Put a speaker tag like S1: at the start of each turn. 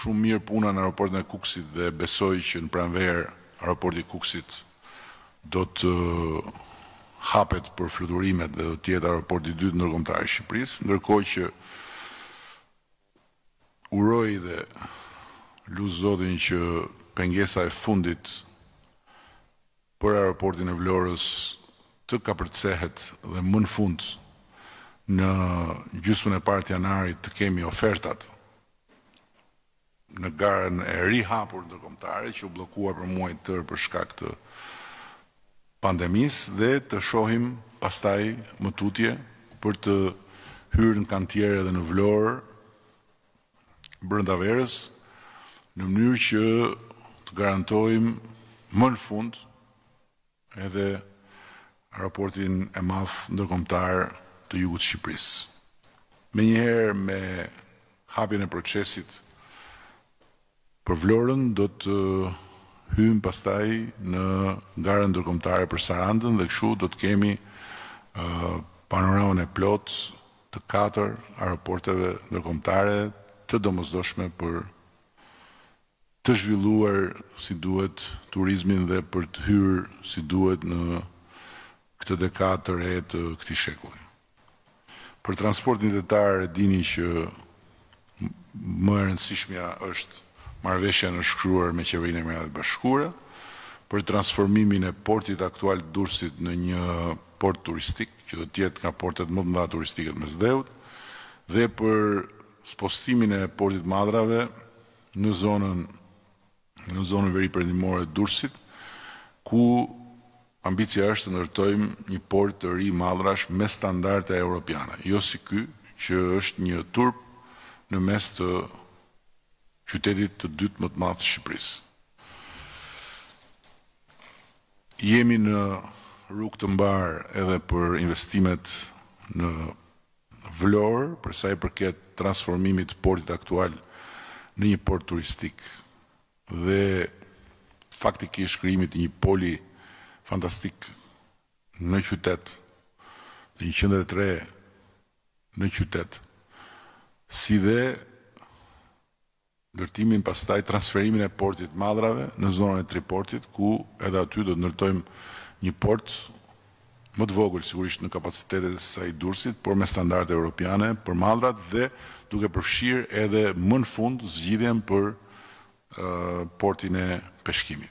S1: Shumë mirë puna në aeroportin e Kukësit dhe besoj që në pranverë aeroporti i Kukësit do të hapet për fluturimet dhe do të jetë aeroporti i dytë ndërkombëtar i Shqipërisë, ndërkohë që uroj dhe lus Zotin që pengesa e fundit për aeroportin e Vlorës të kapërcehet dhe më në fund në gjysmën e parë të janarit të kemi ofertat në garën e rihapur ndërkombëtare që u bllokua për muaj të tërë për shkak të pandemisë dhe të shohim pastaj më tutje për të hyrë në kantier dhe në Vlorë brenda verës, në mënyrë që të garantojmë më në fund edhe aeroportin e madh ndërkombëtar të jugut të Shqipërisë. Menjëherë me hapjen e procesit Për Vlorën do të hyjmë pastaj në garën ndërkombëtare për Sarandën dhe kështu do të kemi panoramën e plotë të katër aeroporteve ndërkombëtare të domosdoshme për të zhvilluar si duhet turizmin dhe për të hyrë si duhet në këtë dekadë të re të këtij shekulli. Për transportin detar e dini që më e rëndësishmja është marrëveshja e nënshkruar me Qeverinë e Emirateve të Bashkuara për transformimin e portit aktual të Durrësit në një port turistik, që do të jetë nga portet më të mëdha turistike të Mesdheut, dhe për spostimin e portit të mallrave në zonën në zonën veriperëndimore të Durrësit, ku ambicia është të ndërtojmë një port të ri mallrash me standarde europiane, jo si ky që është një turp në mes të qytetit të dytë më të madh të Shqipërisë. Jemi në rrugë të mbarë edhe për investimet në Vlorë, për sa i përket transformimit të portit aktual në një port turistik dhe faktikisht krijimit të një poli fantastik në qytet, të një qendre të re në qytet, si dhe ndërtimin pastaj transferimin e portit të mallrave në zonën e Triportit ku edhe aty do të ndërtojmë një port më të vogël sigurisht në kapacitete sesa i Durrësit por me standarde europiane për mallrat dhe duke përfshirë edhe më në fund zgjidhjen për portin e peshkimit.